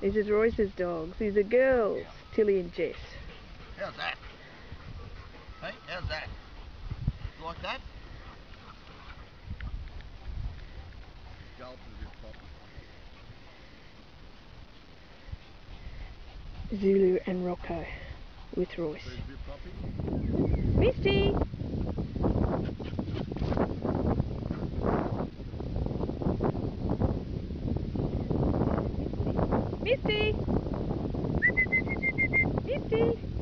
This is Royce's dogs. These are girls, Tilly and Jess. How's that? Hey, how's that? You like that? Gulp is a bit poppy. Zulu and Rocco with Royce. ميسي ميسي